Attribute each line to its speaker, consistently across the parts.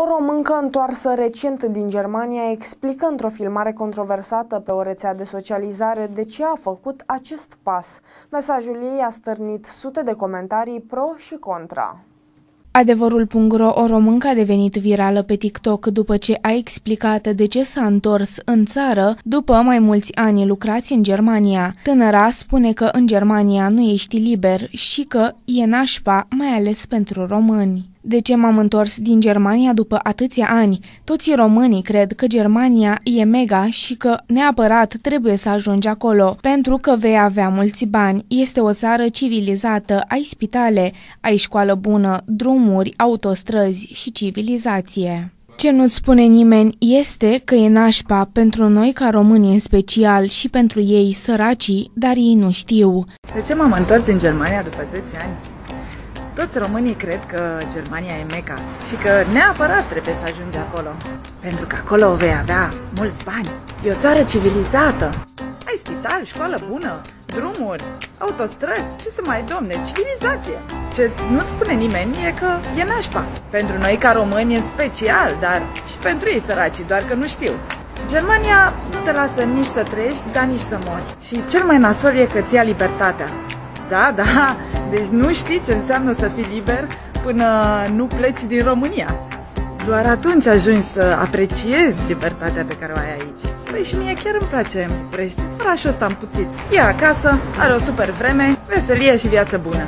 Speaker 1: O româncă întoarsă recent din Germania explică într-o filmare controversată pe o rețea de socializare de ce a făcut acest pas. Mesajul ei a stârnit sute de comentarii pro și contra.
Speaker 2: Adevărul.ro, o româncă a devenit virală pe TikTok după ce a explicat de ce s-a întors în țară după mai mulți ani lucrați în Germania. Tânăra spune că în Germania nu ești liber și că e nașpa, mai ales pentru români. De ce m-am întors din Germania după atâția ani? Toți românii cred că Germania e mega și că neapărat trebuie să ajungi acolo, pentru că vei avea mulți bani. Este o țară civilizată, ai spitale, ai școală bună, drumuri, autostrăzi și civilizație. Ce nu-ți spune nimeni este că e nașpa pentru noi ca români în special și pentru ei săracii, dar ei nu știu.
Speaker 3: De ce m-am întors din Germania după 10 ani? Toți românii cred că Germania e meca și că neapărat trebuie să ajungi acolo. Pentru că acolo vei avea mulți bani. E o țară civilizată. Ai spital, școală bună, drumuri, autostrăzi, ce să mai domne, civilizație. Ce nu-ți spune nimeni e că e nașpa. Pentru noi ca români în special, dar și pentru ei săraci, doar că nu știu. Germania nu te lasă nici să trăiești, dar nici să mori. Și cel mai nasol e că ți ia libertatea. Da, da, deci nu știi ce înseamnă să fii liber până nu pleci din România. Doar atunci ajungi să apreciezi libertatea pe care o ai aici. Păi și mie chiar îmi place București. Orașul ăsta puțit. E acasă, are o super vreme, veselie și viață bună.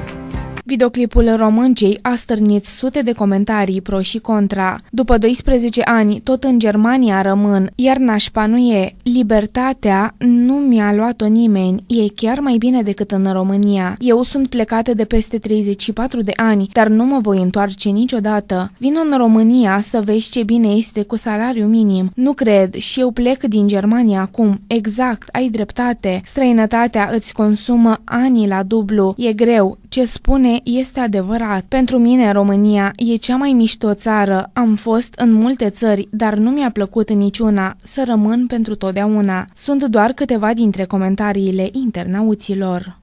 Speaker 2: Videoclipul româncei a stârnit sute de comentarii pro și contra. După 12 ani, tot în Germania rămân, iar nașpa nu e. Libertatea nu mi-a luat-o nimeni, e chiar mai bine decât în România. Eu sunt plecată de peste 34 de ani, dar nu mă voi întoarce niciodată. Vin în România să vezi ce bine este cu salariu minim. Nu cred și eu plec din Germania acum. Exact, ai dreptate. Străinătatea îți consumă ani la dublu. E greu. Ce spune este adevărat. Pentru mine România e cea mai mișto țară. Am fost în multe țări, dar nu mi-a plăcut niciuna să rămân pentru totdeauna. Sunt doar câteva dintre comentariile internauților.